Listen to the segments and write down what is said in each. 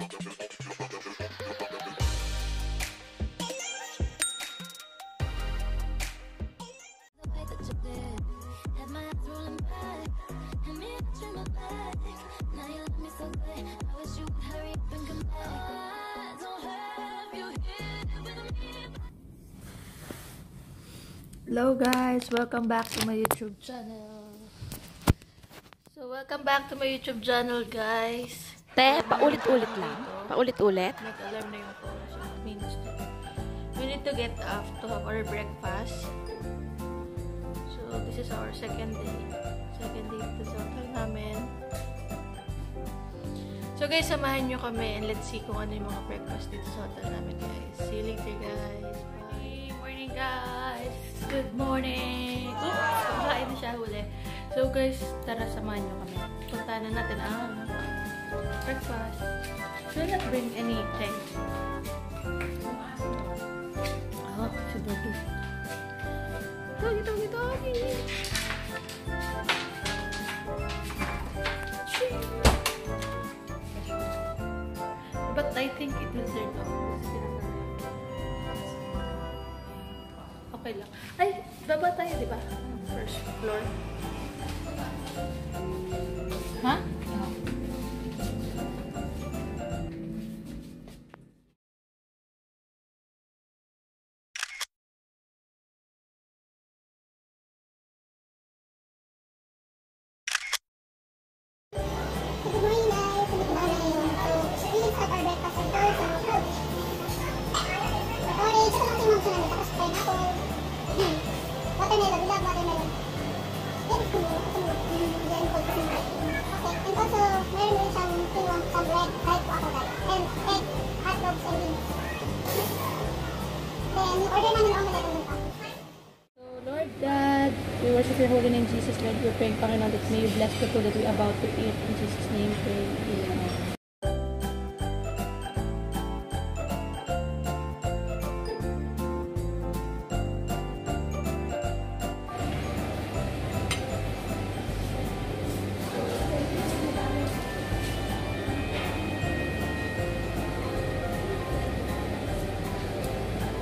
Hello guys, welcome back to my YouTube channel. So welcome back to my YouTube channel guys. Te, paulit-ulit lang. Paulit-ulit. Nag-alarm na yung phone. So it means to, we need to get up to have our breakfast. So this is our second day. Second day to sa hotel namin. So guys, samahan nyo kami and let's see kung ano yung mga breakfast dito sa hotel namin guys. See you later guys. Bye! Morning guys! Good morning! Oops! Kumakain na siya huli. So guys, tara samahan nyo kami. Punta na natin ang breakfast. Should not bring anything. Oh, si Doggy. Doggy, doggy, doggy! But I think it will turn off. Okay lang. Ay, baba tayo, di ba? First floor. Ha? Good worship your holy name, Jesus. Lord, we pray, Panginoon, that may you bless the food that we about to eat. In Jesus' name, pray. Amen.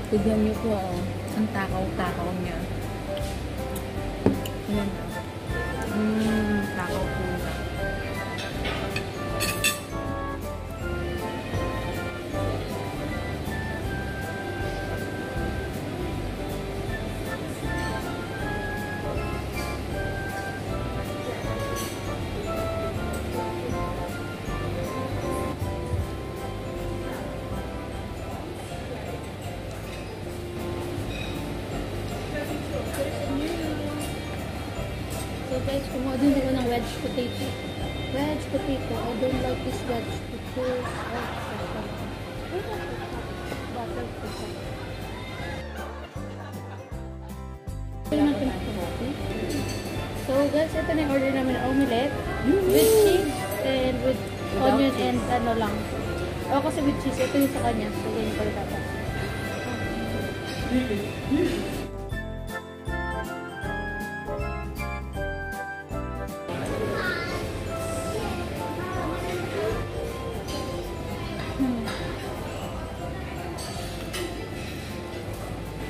Tignan niyo po, oh. Ang takaw-takaw niya. Ayan. Mmm, takaw po So guys, kumuha din ako ng wedge potato. Wedge potato. I don't like this wedge because of potato. So guys, ito na order namin ng omelette with cheese and with onion and ano lang. O kasi with cheese, ito yung sa kanya. So ganyan pala dapat.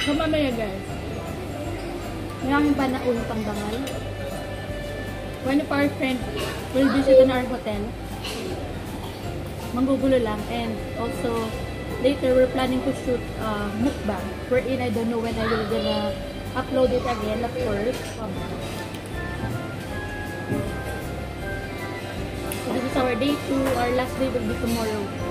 So mamaya guys, maraming ba na ulo pang bangal? One of our friends will visit in our hotel. Manggugulo lang. And also, later we're planning to shoot uh, mukbang. Wherein I don't know when I will gonna upload it again, of course. Um, so this is our day 2. Our last day will be tomorrow.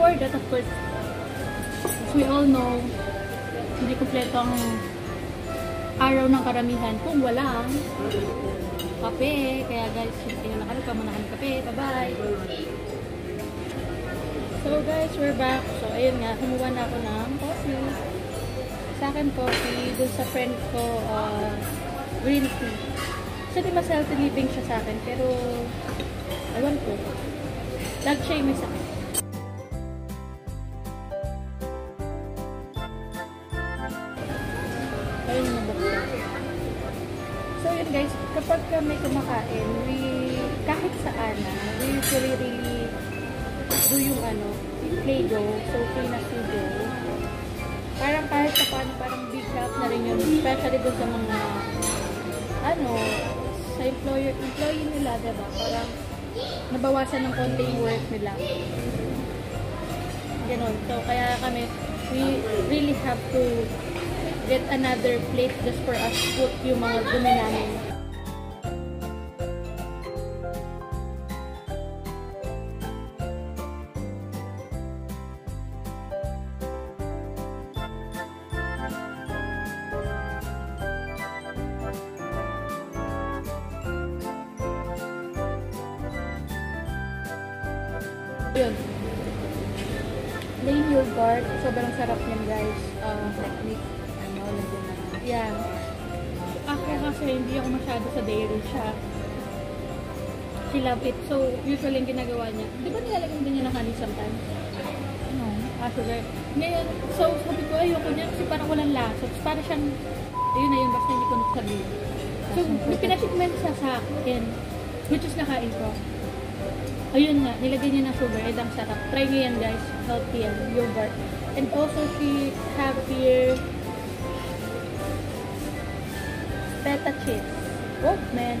Before that, of course, as we all know, hindi kumpleto ang araw ng karamihan kung walang kape. Kaya guys, hindi na nakalo ka muna kami kape. Bye-bye! So guys, we're back. So ayun nga, kumuha na ako ng coffee. Sa akin coffee, dun sa friend ko, uh, green tea. Siya di mas healthy living siya sa akin, pero ewan ko. Lagi siya yung may. Ayun na buksan. So yun guys, kapag ka may kumakain, we, kahit saan na, we usually really do yung ano, play doh, so play na studio. Parang kahit sa paano, parang big help na rin yun, especially doon sa mga, ano, sa employer, employee nila, diba? Parang nabawasan ng konti yung work nila. Ganon. So, kaya kami, we really have to get another plate just for us put yung mga dumi namin. Yun. Plain yogurt. Sobrang sarap yan, guys. Uh, Technique. Yeah. Ako kasi hindi ako masyado sa dairy siya. She love it. So, usually yung ginagawa niya. Di ba nilalagyan din niya ng honey sometimes? Ano? Ah, sugar. Ngayon, so sabi ko, ayoko niya kasi parang walang lasa. Tapos parang siyang, ayun na yun, basta hindi ko sabihin. So, may pinatikman siya sa akin, which is nakain ko. Ayun nga, nilagyan niya ng sugar. Ay, ang sarap. Try niyo yan, guys. Healthy yan. Yogurt. And also, she have here feta cheese. Oh, man.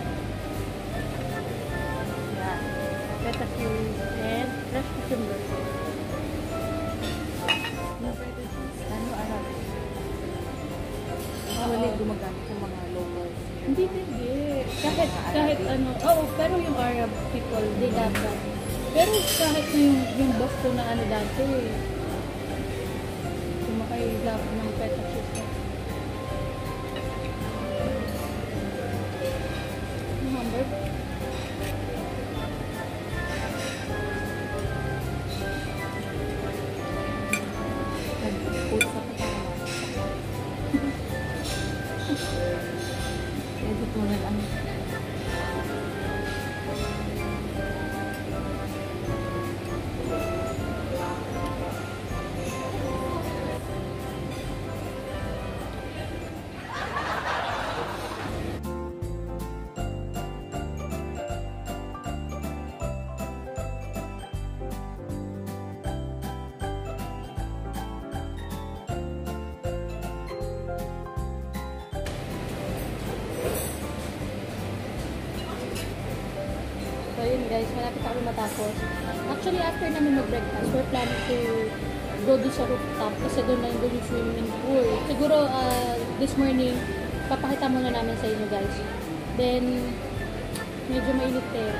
Yeah. Feta cheese and fresh cucumber. Ano, ano? Usually, gumagamit yung mga locals. Hindi, hindi. Kahit, kahit ano, oo, pero yung Arab people, they love that. Pero kahit na yung, yung boss ko na ano dati, sumakay love ng feta cheese. Guys, malapit ako matapos. Actually, after namin mag-breakfast, we're planning to go doon sa rooftop kasi doon lang doon yung swimming pool. Siguro uh, this morning, papakita muna namin sa inyo guys. Then, medyo mainit eh.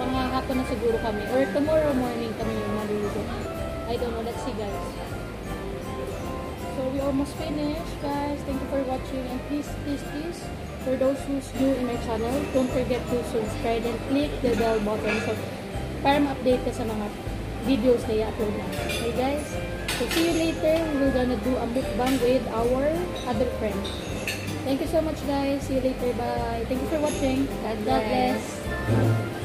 Mga hapon na siguro kami. Or tomorrow morning kami yung maluluto. I don't know. Let's see guys. So we almost finished guys. Thank you for watching. And please, please, please, for those who's new in my channel, don't forget to subscribe and click the bell button so para ma-update ka sa mga videos na i-upload na. Okay guys? So see you later. We're gonna do a mukbang with our other friend. Thank you so much guys. See you later. Bye. Thank you for watching. God, God bless.